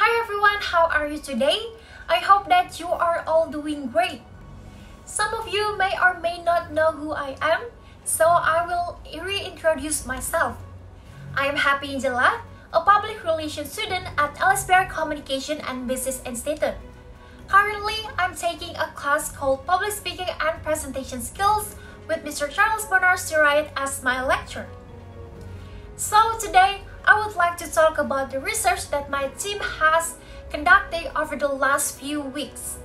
Hi everyone, how are you today? I hope that you are all doing great. Some of you may or may not know who I am, so I will reintroduce myself. I am Happy Angela, a public relations student at LSPR Communication and Business Institute. Currently, I'm taking a class called Public Speaking and Presentation Skills with Mr. Charles Bonar Sirait as my lecturer. So today, I would like to talk about the research that my team has conducted over the last few weeks.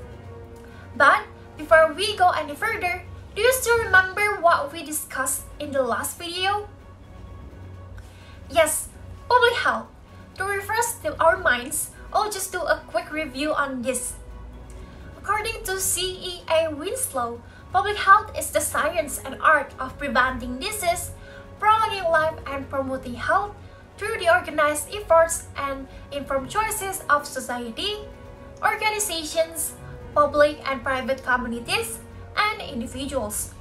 But before we go any further, do you still remember what we discussed in the last video? Yes, public health. To refresh our minds, I'll just do a quick review on this. According to CEA Winslow, public health is the science and art of preventing disease, prolonging life, and promoting health through the organized efforts and informed choices of society, organizations, public and private communities, and individuals.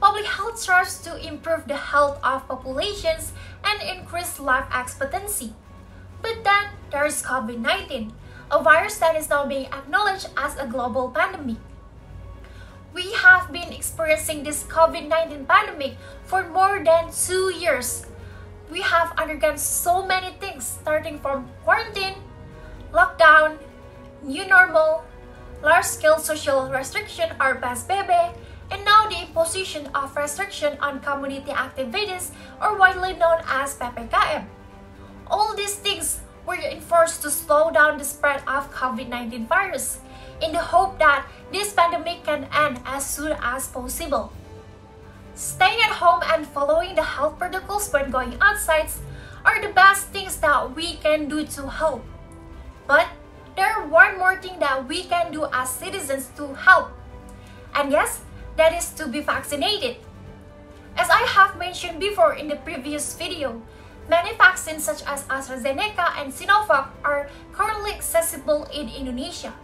Public health strives to improve the health of populations and increase life expectancy. But then there is COVID-19, a virus that is now being acknowledged as a global pandemic. We have been experiencing this COVID-19 pandemic for more than two years. We have undergone so many things starting from quarantine, lockdown, new normal, large-scale social restriction or PSBB, and now the imposition of restriction on community activities or widely known as PPKM. All these things were enforced to slow down the spread of COVID-19 virus in the hope that this pandemic can end as soon as possible. Staying at home and following the health protocols when going outside are the best things that we can do to help. But there one more thing that we can do as citizens to help. And yes, that is to be vaccinated. As I have mentioned before in the previous video, Many vaccines such as AstraZeneca and Sinovac are currently accessible in Indonesia.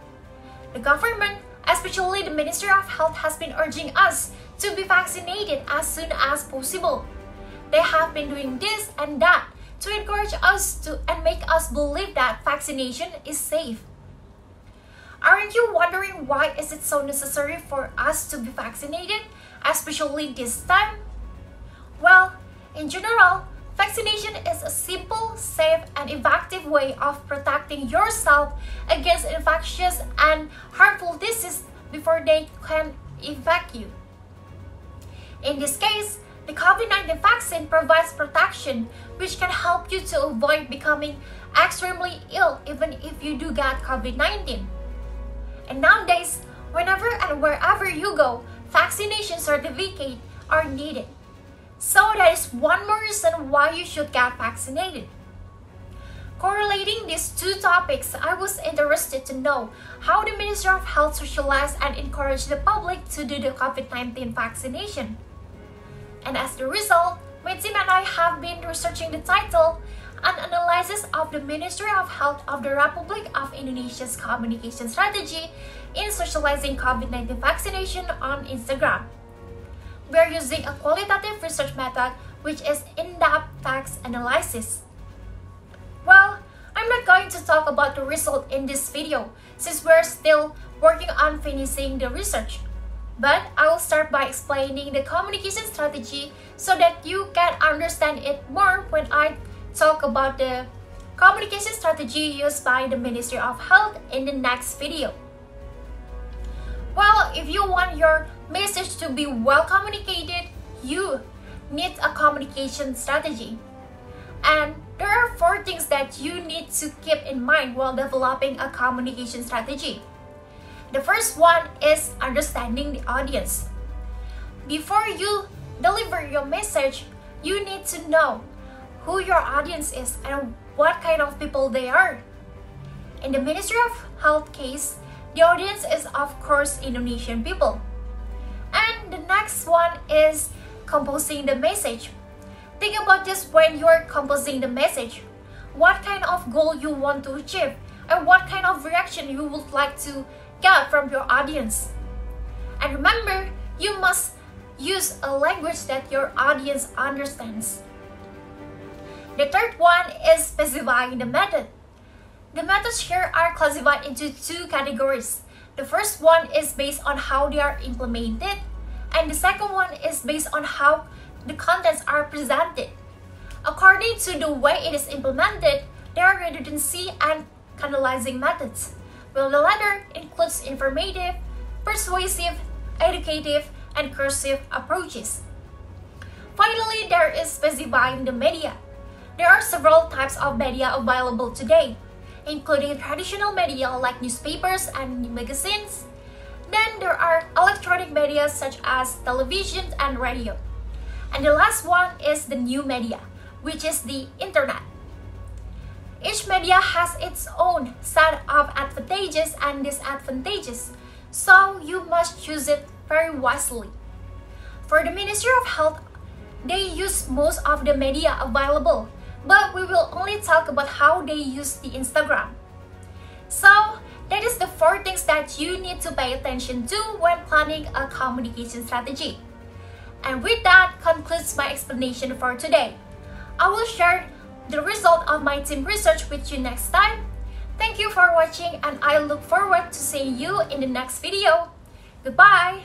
The government, especially the Ministry of Health, has been urging us to be vaccinated as soon as possible. They have been doing this and that to encourage us to and make us believe that vaccination is safe. Aren't you wondering why is it so necessary for us to be vaccinated, especially this time? Well, in general, Vaccination is a simple, safe, and effective way of protecting yourself against infectious and harmful diseases before they can infect you. In this case, the COVID-19 vaccine provides protection which can help you to avoid becoming extremely ill even if you do get COVID-19. And nowadays, whenever and wherever you go, vaccination certificates are needed. So that is one more reason why you should get vaccinated. Correlating these two topics, I was interested to know how the Ministry of Health socialized and encouraged the public to do the COVID-19 vaccination. And as the result, my team and I have been researching the title An Analysis of the Ministry of Health of the Republic of Indonesia's Communication Strategy in Socializing COVID-19 Vaccination on Instagram we're using a qualitative research method which is in-depth facts analysis. Well, I'm not going to talk about the result in this video since we're still working on finishing the research. But I will start by explaining the communication strategy so that you can understand it more when I talk about the communication strategy used by the Ministry of Health in the next video. Well, if you want your message to be well communicated, you need a communication strategy. And there are four things that you need to keep in mind while developing a communication strategy. The first one is understanding the audience. Before you deliver your message, you need to know who your audience is and what kind of people they are. In the Ministry of Health case, the audience is of course Indonesian people. And the next one is composing the message. Think about this when you're composing the message. What kind of goal you want to achieve and what kind of reaction you would like to get from your audience. And remember, you must use a language that your audience understands. The third one is specifying the method. The methods here are classified into two categories. The first one is based on how they are implemented, and the second one is based on how the contents are presented. According to the way it is implemented, there are redundancy and canalizing methods, while the latter includes informative, persuasive, educative, and coercive approaches. Finally, there is specifying the media. There are several types of media available today, including traditional media like newspapers and magazines. Then there are electronic media such as television and radio. And the last one is the new media, which is the internet. Each media has its own set of advantages and disadvantages, so you must choose it very wisely. For the Ministry of Health, they use most of the media available, but we will only talk about how they use the Instagram. So, that is the four things that you need to pay attention to when planning a communication strategy. And with that concludes my explanation for today. I will share the result of my team research with you next time. Thank you for watching and I look forward to seeing you in the next video. Goodbye!